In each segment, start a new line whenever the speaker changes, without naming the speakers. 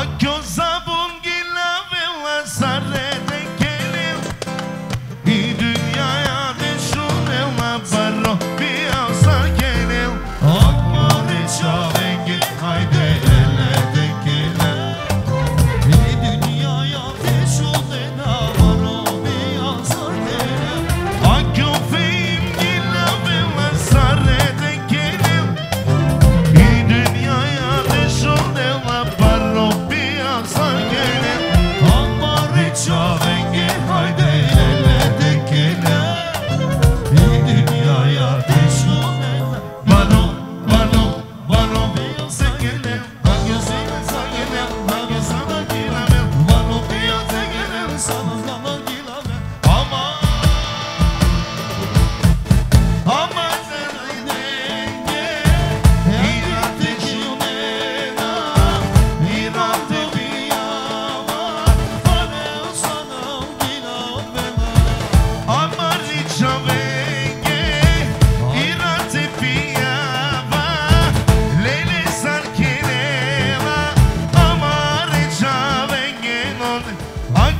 Ó, que rengi haydi elledik Bir dünyaya teşhur
eyle
Balo, balo,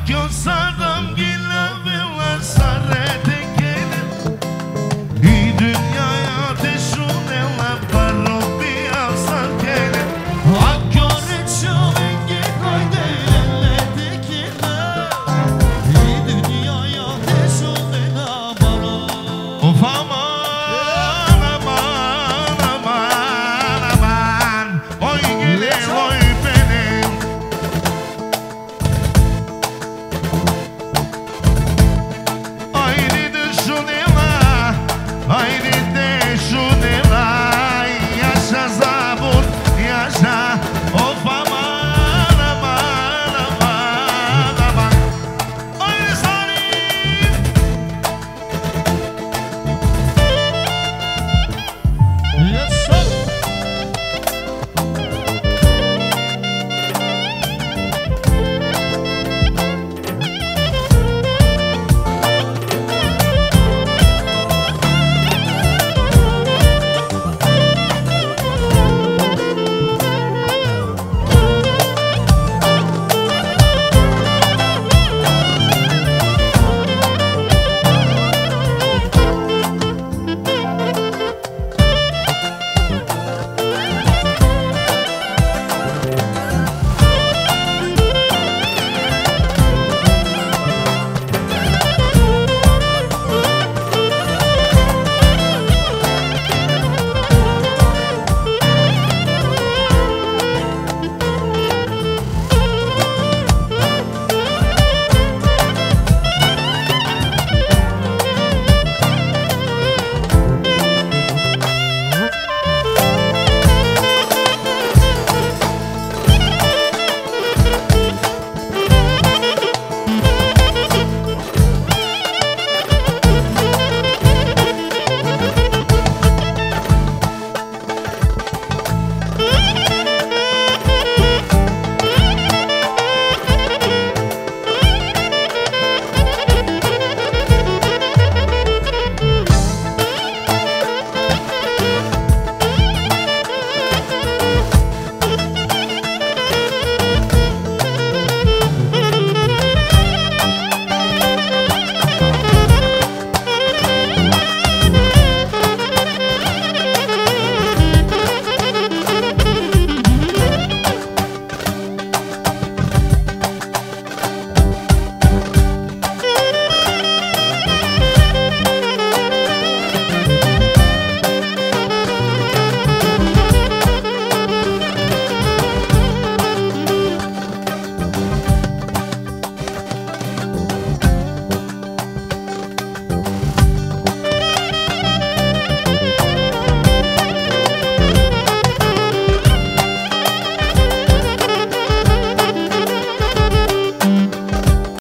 your son.